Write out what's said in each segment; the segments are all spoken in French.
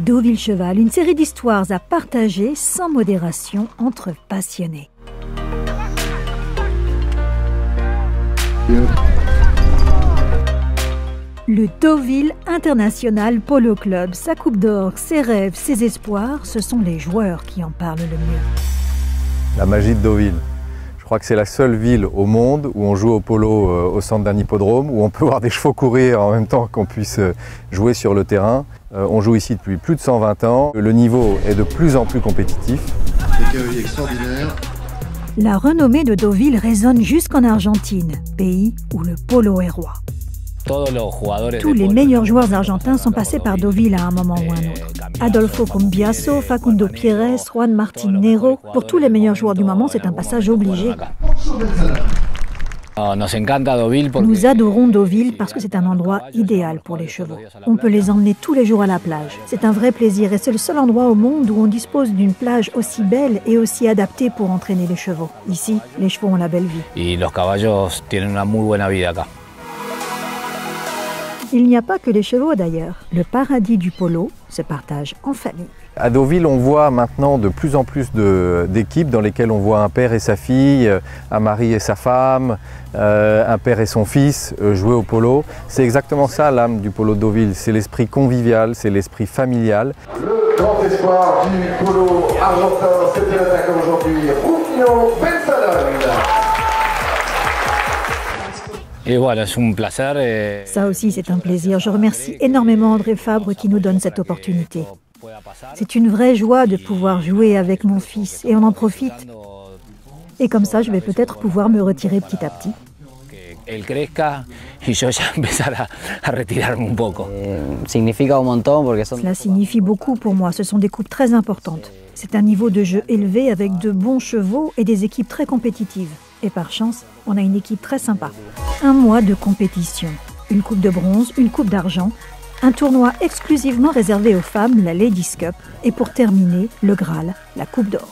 Deauville Cheval, une série d'histoires à partager sans modération entre passionnés. Le Deauville International Polo Club, sa coupe d'or, ses rêves, ses espoirs, ce sont les joueurs qui en parlent le mieux. La magie de Deauville. Je crois que c'est la seule ville au monde où on joue au polo euh, au centre d'un hippodrome, où on peut voir des chevaux courir en même temps qu'on puisse euh, jouer sur le terrain. Euh, on joue ici depuis plus de 120 ans. Le niveau est de plus en plus compétitif. extraordinaire. La renommée de Deauville résonne jusqu'en Argentine, pays où le polo est roi. Tous les meilleurs joueurs argentins sont passés par Deauville à un moment ou un autre. Adolfo Combiaso, Facundo Pires, Juan Martín Nero, pour tous les meilleurs joueurs du moment, c'est un passage obligé. Nous adorons Deauville parce que c'est un endroit idéal pour les chevaux. On peut les emmener tous les jours à la plage. C'est un vrai plaisir et c'est le seul endroit au monde où on dispose d'une plage aussi belle et aussi adaptée pour entraîner les chevaux. Ici, les chevaux ont la belle vie. Il n'y a pas que les chevaux d'ailleurs. Le paradis du polo se partage en famille. À Deauville, on voit maintenant de plus en plus d'équipes dans lesquelles on voit un père et sa fille, un mari et sa femme, euh, un père et son fils euh, jouer au polo. C'est exactement ça l'âme du polo de Deauville, c'est l'esprit convivial, c'est l'esprit familial. Le grand espoir du polo argentin, c'était l'attaquant aujourd'hui, Ça aussi, c'est un plaisir. Je remercie énormément André Fabre qui nous donne cette opportunité. C'est une vraie joie de pouvoir jouer avec mon fils et on en profite. Et comme ça, je vais peut-être pouvoir me retirer petit à petit. Cela signifie beaucoup pour moi. Ce sont des coupes très importantes. C'est un niveau de jeu élevé avec de bons chevaux et des équipes très compétitives. Et par chance, on a une équipe très sympa. Un mois de compétition. Une coupe de bronze, une coupe d'argent, un tournoi exclusivement réservé aux femmes, la Ladies Cup, et pour terminer, le Graal, la Coupe d'Or.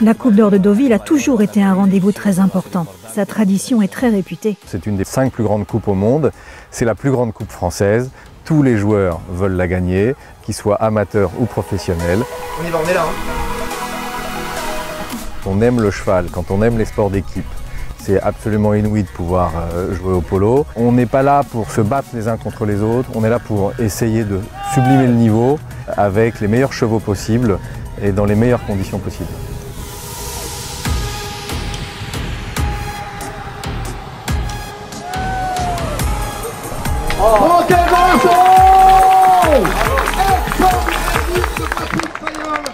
La Coupe d'Or de Deauville a toujours été un rendez-vous très important. Sa tradition est très réputée. C'est une des cinq plus grandes coupes au monde. C'est la plus grande coupe française. Tous les joueurs veulent la gagner, qu'ils soient amateurs ou professionnels. On y va, on est là. Hein on aime le cheval, quand on aime les sports d'équipe, c'est absolument inouï de pouvoir euh, jouer au polo. On n'est pas là pour se battre les uns contre les autres, on est là pour essayer de sublimer le niveau avec les meilleurs chevaux possibles et dans les meilleures conditions possibles.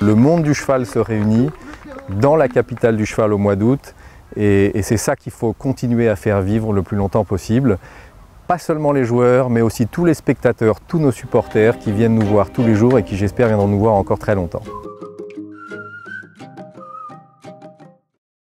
Le monde du cheval se réunit dans la capitale du cheval au mois d'août. Et, c'est ça qu'il faut continuer à faire vivre le plus longtemps possible. Pas seulement les joueurs, mais aussi tous les spectateurs, tous nos supporters qui viennent nous voir tous les jours et qui j'espère viendront nous voir encore très longtemps.